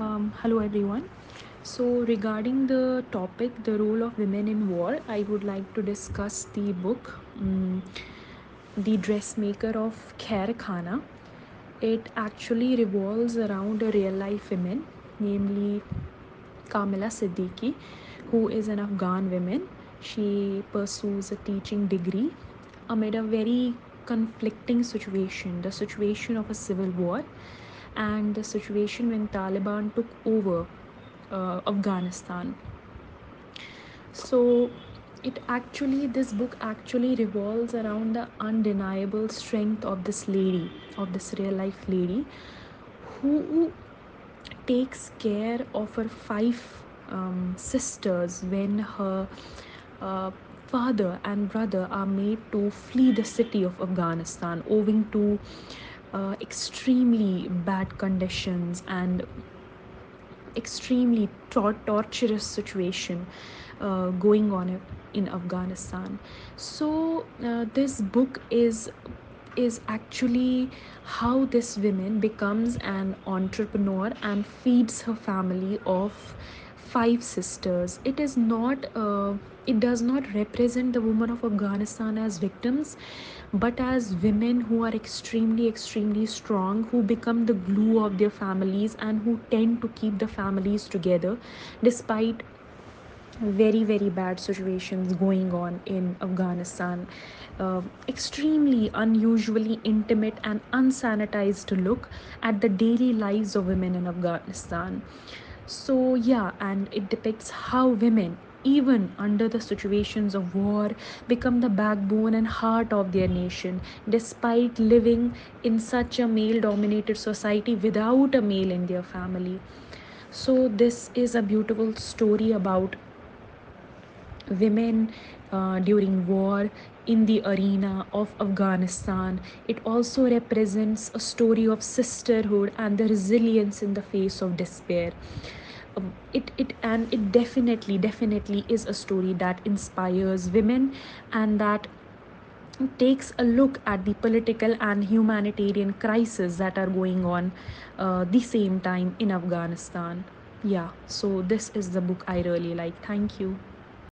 Um, hello everyone. So, regarding the topic, the role of women in war, I would like to discuss the book, um, The Dressmaker of Khair Khana. It actually revolves around a real life woman, namely Kamila Sidiqi, who is an Afghan woman. She pursues a teaching degree amid a very conflicting situation, the situation of a civil war and the situation when Taliban took over uh, Afghanistan. So it actually this book actually revolves around the undeniable strength of this lady of this real life lady who takes care of her five um, sisters when her uh, father and brother are made to flee the city of Afghanistan owing to extremely bad conditions and extremely tor- torturous situation uh, going on in Afghanistan. So uh, this book is is actually how this woman becomes an entrepreneur and feeds her family of five sisters. It is not uh, it does not represent the women of afghanistan as victims but as women who are extremely extremely strong who become the glue of their families and who tend to keep the families together despite very very bad situations going on in afghanistan. Uh, extremely unusually intimate and unsanitized to look at the daily lives of women in afghanistan so yeah and it depicts how women even under the situations of war become the backbone and heart of their nation despite living in such a male dominated society without a male in their family so this is a beautiful story about women uh, during war in the arena of Afghanistan. It also represents a story of sisterhood and the resilience in the face of despair. Um, it, it and it definitely definitely is a story that inspires women and that takes a look at the political and humanitarian crises that are going on uh, the same time in afghanistan. Yeah so this is the book i really like. Thank you